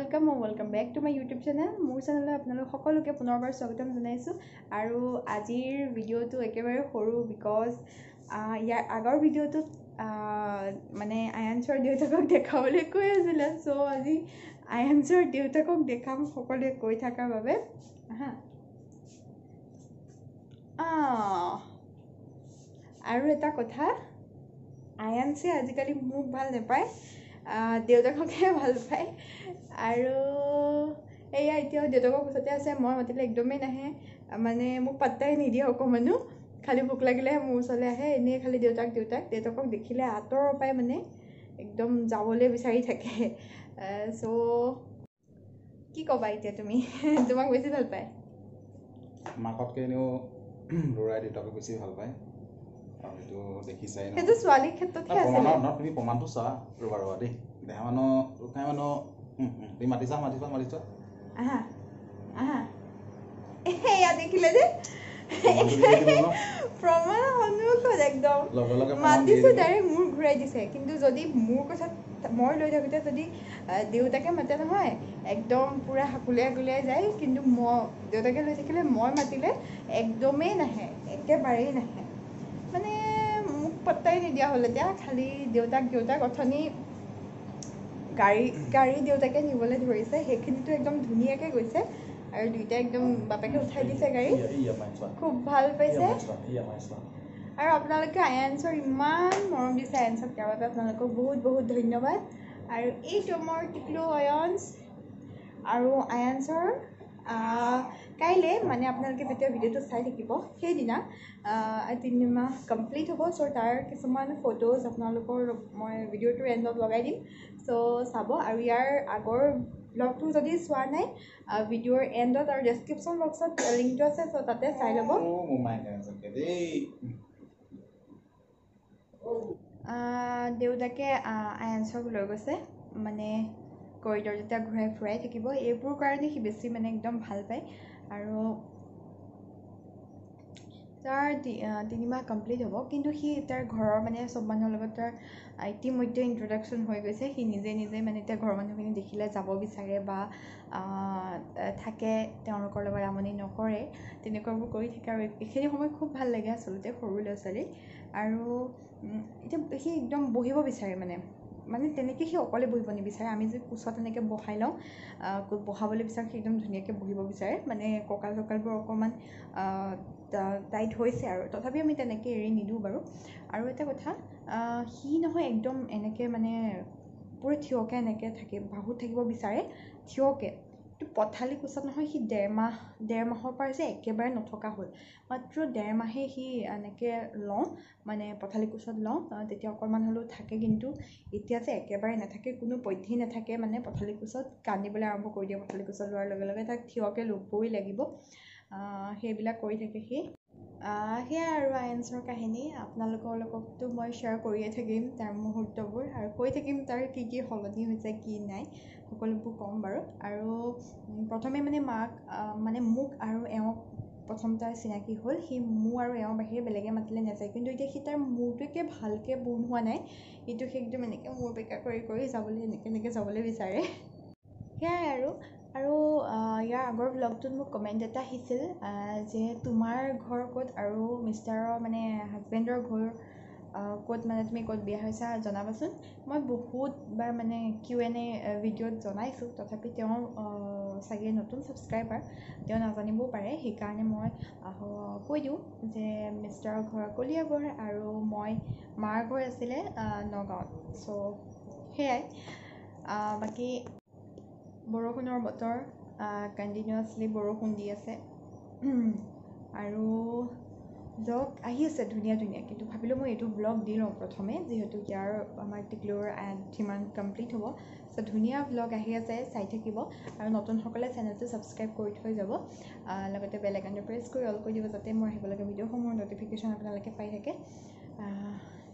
Welcome oh' welcome back to my YouTube channel মোৰ চেনেলত আপোনালোক সকলোকে পুনৰবাৰ স্বাগতম জনাইছোঁ। আৰু আজিৰ ভিডিঅ'টো একেবাৰে সৰু বিকজ ইয়াৰ আগৰ ভিডিঅ'টোত মানে আয়াঞ্চৰ দেউতাকক দেখাবলৈ কৈ আছিলে। চ' আজি আয়াঞ্চৰ দেউতাকক দেখাম সকলোৱে কৈ থকাৰ বাবে। হা আৰু এটা কথা আয়াঞ্চে আজিকালি মোক ভাল নাপায়। দেউতাককহে ভাল পায়। আৰু এয়া এতিয়াও দেউতাকৰ ওচৰতে আছে মই মাতিলে একদমেই নাহে। মানে মোক পাত্তাই নিদিয়ে অকণমানো খালী ভোক লাগিলেহে মোৰ ওচৰলৈ আহে এনেই খালী দেউতাক দেউতাক। দেউতাকক দেখিলে আঁতৰৰ পৰাই মানে একদম যাবলৈ বিচাৰি থাকে। চ' কি ক'বা এতিয়া তুমি? তোমাক বেছি ভাল পায়? মাকতকৈ এনেও ল'ৰাই দেউতাকক বেছি ভাল পায়। সেইটো দেখিছাই ন। সেইটো ছোৱালীৰ ক্ষেত্ৰতহে আছে প্ৰমাণৰ ন তুমি প্ৰমাণটো চোৱা ৰ'বা ৰ'বা দেই। দেহা মানুহ ৰখাই মানুহ তুমি মাতিছা মাতিছা মাতিছা আহা আহা। এয়া দেখিলে যে। প্ৰমাণটো দি দিলো ন। প্ৰমাণ সন্মুখত একদম। লগে লগে প্ৰমাণ দি মাতিছোঁ দিলো। ডাইৰেক্ট মূৰ ঘূৰাই দিছে। কিন্তু যদি মোৰ কথাত মই লৈ থাকোঁতে যদি দেউতাকে মাতে নহয় একদম পূৰা হাকুলিয়াই হাকুলিয়াই যায়। কিন্তু মই দেউতাকে লৈ থাকিলে মই মাতিলে একদমেই নাহে একেবাৰেই নাহে। মানে মোক পাত্তাই নিদিয়া হ'ল এতিয়া খালি দেউতাক দেউতাক অথনি গাড়ী গাড়ী দেউতাকে নিবলৈ ধৰিছে সেইখিনিতো একদম ধুনীয়াকৈ গৈছে আৰু দুইটাই একদম বাপেকে উঠাই দিছে গাড়ী। খুব ভাল পাইছে। আৰু আপোনালোকে আয়াঞ্চৰ ইমান মৰম দিছে আয়াঞ্চক তাৰ বাবে আপোনালোকক বহুত বহুত ধন্যবাদ। আৰু এইটো মোৰ টিকলু অয়ঞ্চ আৰু আয়াঞ্চৰ কাইলৈ মানে আপোনালোকে যেতিয়া ভিডিঅ'টো চাই থাকিব সেইদিনা তিনিমাহ কমপ্লিট হ'ব চ' তাৰ কিছুমান ফটোজ আপোনালোকৰ মই ভিডিঅ'টোৰ এণ্ডত লগাই দিম। চ' চাব আৰু ইয়াৰ আগৰ ব্লগটো যদি চোৱা নাই ভিডিঅ'ৰ এণ্ডত আৰু ডেছক্ৰিপশ্যন বক্সত লিংকটো আছে চ' তাতে চাই ল'ব। দেউতাকে আহ, আয়াঞ্চক লৈ গৈছে মানে কৰিডৰ যেতিয়া ঘূৰাই ফুৰাই থাকিব এইবোৰ কাৰণে সি বেছি মানে একদম ভাল পায়। আৰু তাৰ তিনিমাহ কমপ্লিট হ'ব। কিন্তু সি তাৰ ঘৰৰ মানে চব মানুহৰ লগত তাৰ ইতিমধ্যে ইণ্ট্ৰডাকশ্যন হৈ গৈছে। সি নিজে নিজে মানে এতিয়া ঘৰৰ মানুহখিনি দেখিলে যাব বিচাৰে বা থাকে তেওঁলোকৰ লগত আমনি নকৰে তেনেকুৱাবোৰ কৰি থাকে। আৰু এইখিনি সময় খুব ভাল লাগে আচলতে সৰু ল'ৰা ছোৱালী আৰু এতিয়া সি একদম বহিব বিচাৰে মানে। মানে তেনেকৈ সি অকলে বহিব নিবিচাৰে আমি যে কোচত এনেকৈ বহাই লওঁ বহাবলৈ বিচাৰোঁ সি একদম ধুনীয়াকৈ বহিব বিচাৰে মানে কঁকাল চকালবোৰ অকণমান টাইট হৈছে আৰু। তথাপি আমি তেনেকৈ এৰি নিদিওঁ বাৰু। আৰু এটা কথা সি নহয় একদম এনেকৈ মানে পূৰা থিয়কৈ এনেকৈ থাকে বাহুত থাকিব বিচাৰে থিয়কৈ। পথালি কোচত নহয় সি ডেৰ মাহ ডেৰ মাহৰ পৰা যে একেবাৰে নথকা হ'ল। মাত্ৰ ডেৰ মাহে সি এনেকৈ লওঁ মানে পথালি কোচত লওঁ তেতিয়া অকণমান হ'লেও থাকে কিন্তু। এতিয়া যে একেবাৰে নাথাকে কোনো পধ্যেই নাথাকে মানে পথালি কোচত। কান্দিবলৈ আৰম্ভ কৰি দিয়ে পথালি কোচত লোৱাৰ লগে লগে তাক থিয়কৈ ল'বই লাগিব। সেইবিলাক কৰি থাকে সি। সেয়াই আৰু আয়েঞ্চৰ কাহিনী। আপোনালোকৰ লগতো মই শ্বেয়াৰ কৰিয়ে থাকিম তাৰ মুহূৰ্তবোৰ আৰু কৈ থাকিম তাৰ কি কি সলনি হৈছে কি নাই সকলোবোৰ ক'ম বাৰু। আৰু প্ৰথমে মানে মাক মানে মোক আৰু এওঁক প্ৰথম তাৰ চিনাকি হ'ল। সি মোৰ আৰু এওঁৰ বাহিৰে বেলেগে মাতিলে নাযায়। কিন্তু এতিয়া সি তাৰ মূৰটোকে ভালকৈ বন্ধ হোৱা নাই। ইটো সি একদম এনেকৈ মূৰ বেকা কৰি কৰি যাবলৈ এনেকৈ এনেকৈ যাবলৈ বিচাৰে। সেয়াই আৰু। আৰু ইয়াৰ আগৰ ব্লগটোত মোক কমেণ্ট এটা আহিছিল আহ, যে তোমাৰ ঘৰ ক'ত আৰু মিষ্টাৰৰ মানে হাজবেণ্ডৰ ঘৰ ক'ত মানে তুমি ক'ত বিয়া হৈছা জনাবাচোন। মই বহুতবাৰ মানে কিউ এন এ ভিডিঅ'ত জনাইছোঁ। তথাপি তেওঁ চাগে নতুন ছাবস্ক্ৰাইবাৰ তেওঁ নাজানিবও পাৰে। সেইকাৰণে মই কৈ দিওঁ যে মিষ্টাৰৰ ঘৰ কলিয়াবৰ আৰু মই মাৰ ঘৰ আছিলে নগাঁৱত। চ' সেয়াই। বাকী বৰষুণৰ বতৰ কণ্টিনিউৱাছলি বৰষুণ দি আছে। আৰু ব্লগ আহি আছে ধুনীয়া ধুনীয়া কিন্তু ভাবিলোঁ মই এইটো ব্লগ দি লওঁ প্ৰথমে যিহেতু ইয়াৰ আমাৰ টিকলুৰ থিমান কমপ্লিট হ'ব। চ' ধুনীয়া ব্লগ আহি আছে চাই থাকিব। আৰু নতুনসকলে চেনেলটো ছাবস্ক্ৰাইব কৰি থৈ যাব। লগতে বেল আইকনটো প্ৰেছ কৰি অল কৰি দিব যাতে মই আহিবলগীয়া ভিডিঅ'সমূহৰ ন'টিফিকেশ্যন আপোনালোকে পাই থাকে।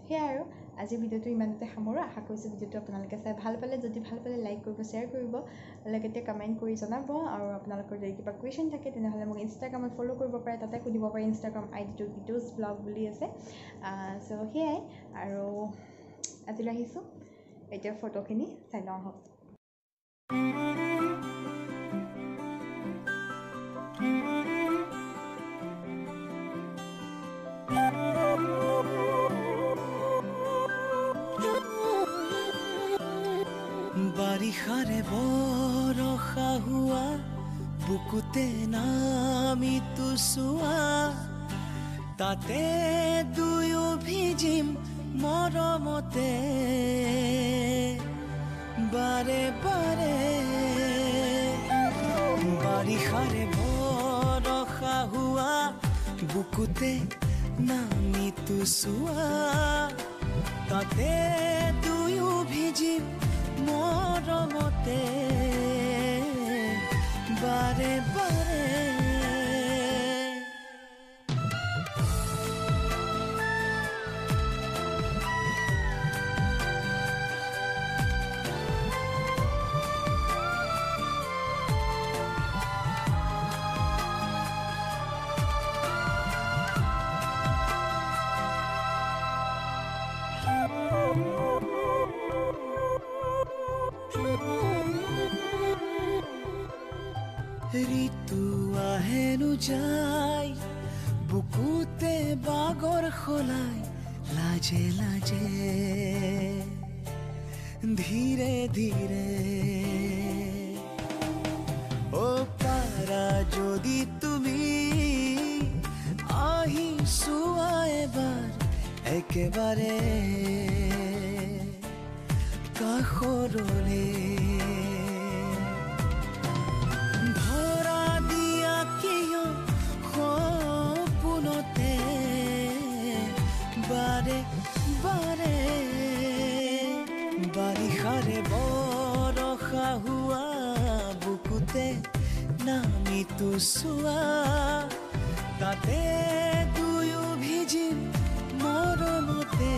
সেয়াই আৰু। আজিৰ ভিডিঅ'টো ইমানতে সামৰোঁ। আশা কৰিছোঁ ভিডিঅ'টো আপোনালোকে চাই ভাল পালে। যদি ভাল পালে লাইক কৰিব শ্বেয়াৰ কৰিব লগতে কমেণ্ট কৰি জনাব। আৰু আপোনালোকৰ যদি কিবা কুৱেশ্যন থাকে তেনেহ'লে মোক ইনষ্টাগ্ৰামত ফ'ল' কৰিব পাৰে। তাতে সুধিব পাৰে ইনষ্টাগ্ৰাম আই ডিটো ভিডিঅ'জ ব্লগ বুলি আছে। চ' সেয়াই। আৰু আজিলৈ আহিছোঁ। এতিয়া ফটোখিনি চাই লওঁ আহক। বাৰিষাৰে বৰষা হোৱা বুকুতে নামিতো চোৱা তাতে দুয়ো ভিজিম মৰমতে বাৰে বাৰে বাৰিষাৰে বৰষা হোৱা বুকুতে নামিতো চোৱা তাতে মৰমতে বাৰে বাৰে আহেনো যায় বুকুতে বাগৰ সলাই লাজে লাজে ধীৰে ধীৰে অ' পাৰা যদি তুমি আহি চোৱা এবাৰ একেবাৰে ঋতু চোৱা তাতে দুয়ো ভিজিম মৰমতে